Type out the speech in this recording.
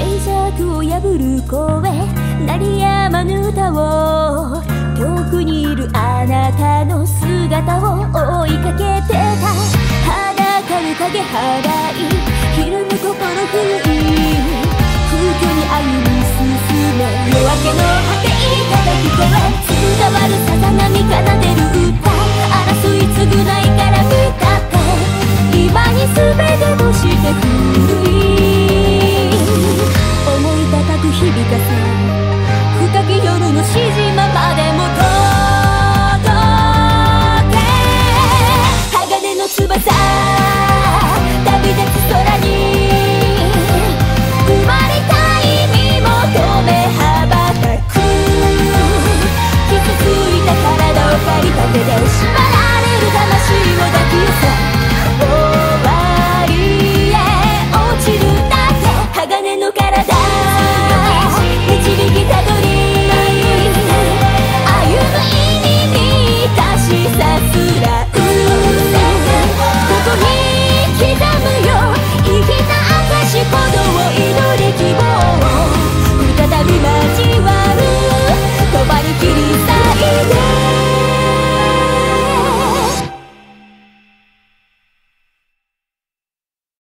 静寂を破る声鳴りやまぬ歌を遠くにいるあなた。の姿を追いかけてた。裸かる影払いひるむ心不意空虚に歩み進め夜明けの果ていたき声伝わるさざ波奏でる歌争い償いから見たって今に全てをしてくる深き夜のしじままでも